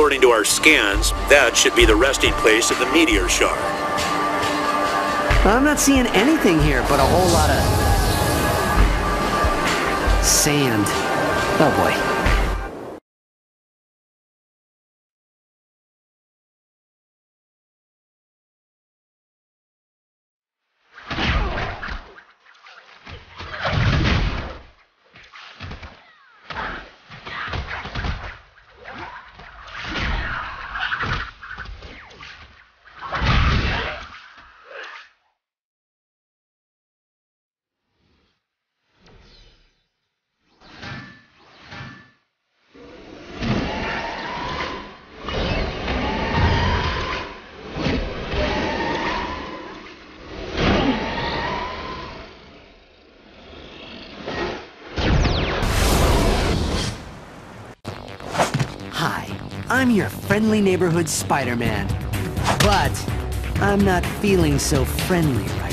According to our scans, that should be the resting place of the meteor shard. I'm not seeing anything here but a whole lot of... sand. Oh boy. Hi, I'm your friendly neighborhood Spider-Man. But I'm not feeling so friendly right